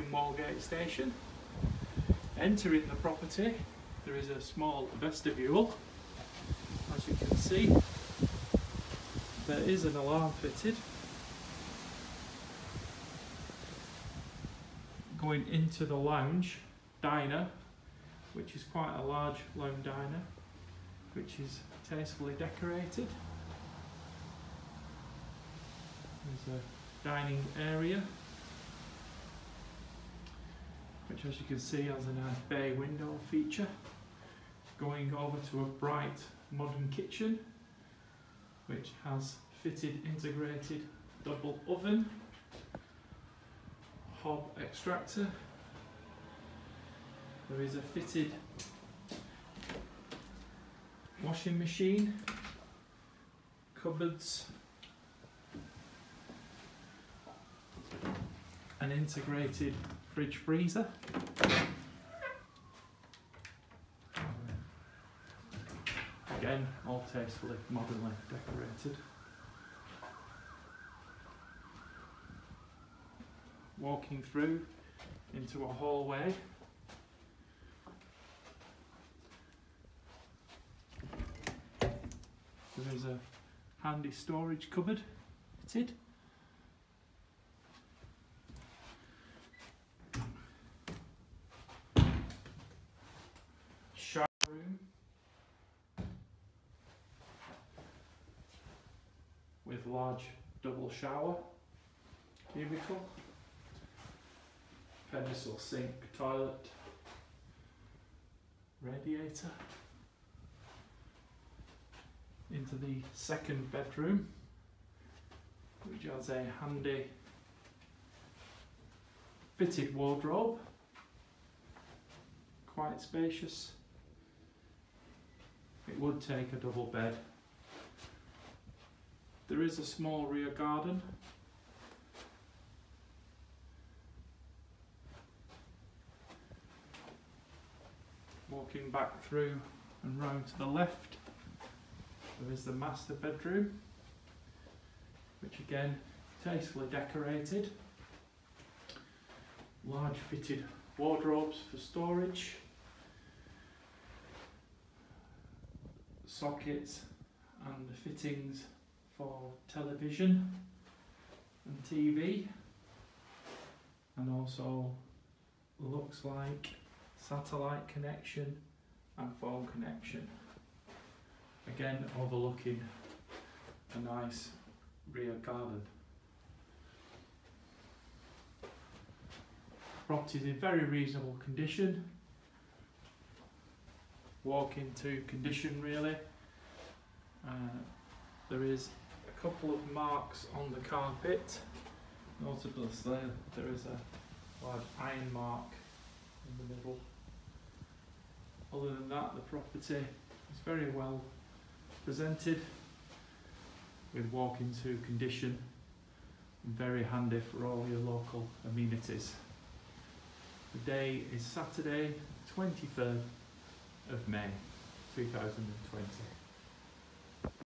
15 minutes walk from Wigan Wallgate station. Entering the property, there is a small vestibule. As you can see, there is an alarm fitted. Going into the lounge diner, which is quite a large lounge diner, which is tastefully decorated. There's a dining area, which as you can see has a nice bay window feature. Going over to a bright modern kitchen, which has fitted integrated double oven, hob extractor. There is a fitted washing machine, cupboards, an integrated fridge freezer. Again, all tastefully, modernly decorated. Walking through into a hallway. There is a handy storage cupboard fitted. Shower room with large double shower cubicle, pedestal sink, toilet, radiator into the second bedroom which has a handy fitted wardrobe quite spacious it would take a double bed there is a small rear garden walking back through and round to the left there is the master bedroom, which again tastefully decorated. Large fitted wardrobes for storage. Sockets and the fittings for television and TV. And also looks like satellite connection and phone connection again overlooking a nice rear garden. Property is in very reasonable condition. Walk into condition really. Uh, there is a couple of marks on the carpet. Notably there, there is a large iron mark in the middle. Other than that, the property is very well presented with walk into condition very handy for all your local amenities. The day is Saturday 23rd of May 2020.